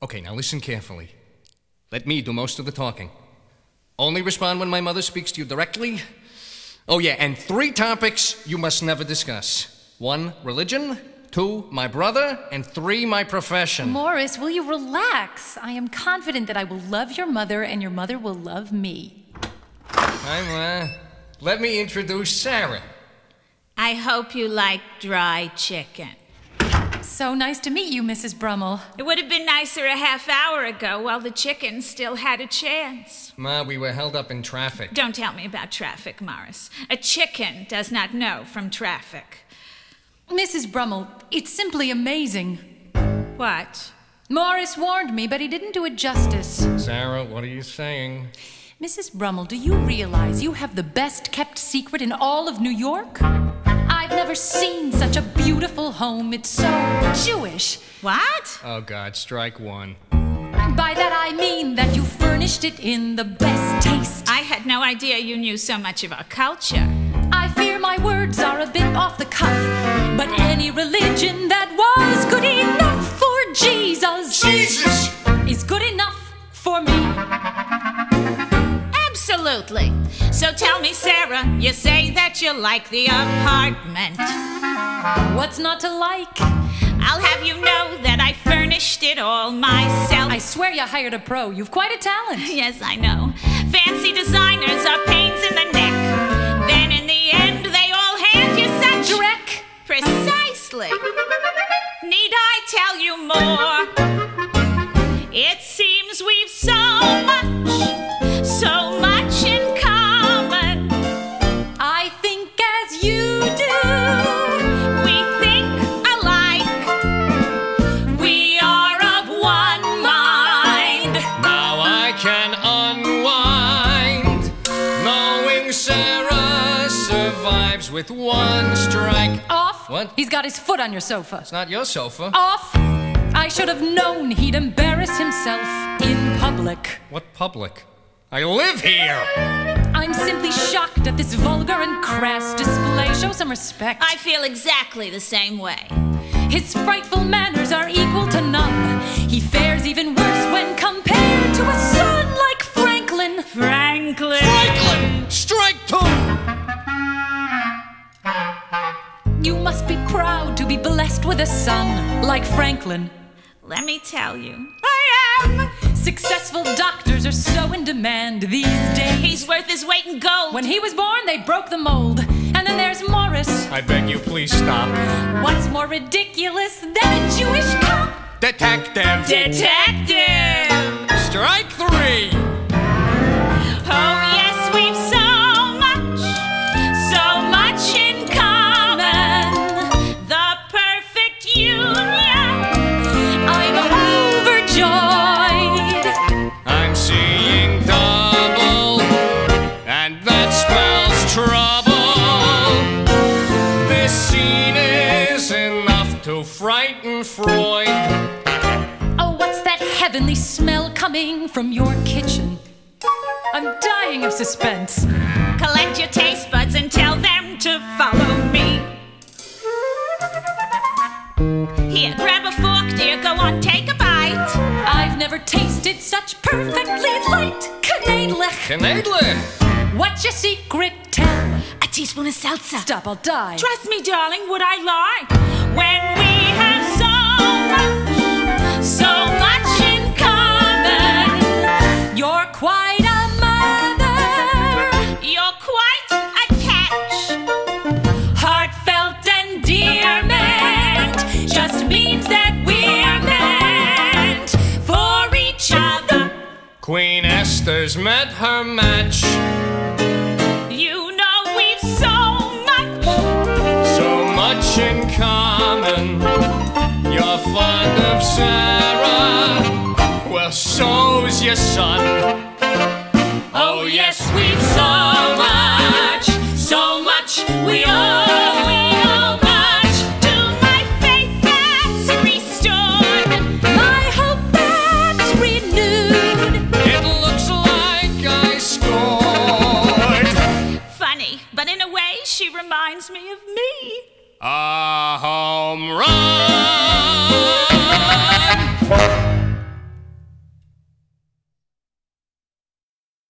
Okay, now listen carefully. Let me do most of the talking. Only respond when my mother speaks to you directly. Oh, yeah, and three topics you must never discuss one, religion, two, my brother, and three, my profession. Morris, will you relax? I am confident that I will love your mother and your mother will love me. Hi, uh, Ma. Let me introduce Sarah. I hope you like dry chicken. So nice to meet you, Mrs. Brummel. It would have been nicer a half hour ago while the chicken still had a chance. Ma, we were held up in traffic. Don't tell me about traffic, Morris. A chicken does not know from traffic. Mrs. Brummel, it's simply amazing. What? Morris warned me, but he didn't do it justice. Sarah, what are you saying? Mrs. Brummel, do you realize you have the best kept secret in all of New York? I've never seen such a beautiful home. It's so Jewish. What? Oh, God, strike one. And by that I mean that you furnished it in the best taste. I had no idea you knew so much of our culture. I fear my words are a bit off the cuff, but any religion that was good enough for Jesus, Jesus! is good enough for me. Absolutely. So tell me, Sarah, you say that you like the apartment. What's not to like? I'll have you know that I furnished it all myself. I swear you hired a pro. You've quite a talent. Yes, I know. Fancy designers survives with one strike. Off. What? He's got his foot on your sofa. It's not your sofa. Off. I should have known he'd embarrass himself in public. What public? I live here! I'm simply shocked at this vulgar and crass display. Show some respect. I feel exactly the same way. His frightful manners are equal to none. He fares even worse when compared blessed with a son like Franklin. Let me tell you, I am. Successful doctors are so in demand these days. He's worth his weight in gold. When he was born, they broke the mold. And then there's Morris. I beg you, please stop. What's more ridiculous than a Jewish cop? Detective! Detective. Heavenly smell coming from your kitchen? I'm dying of suspense. Collect your taste buds and tell them to follow me. Here, grab a fork, dear. Go on, take a bite. I've never tasted such perfectly light knedlich. Knedler! What's your secret? Tell. A teaspoon of salsa. Stop, I'll die. Trust me, darling, would I lie? When we have Queen Esther's met her match. You know we've so much. So much in common. You're fond of Sarah. Well, so's your son. Ah.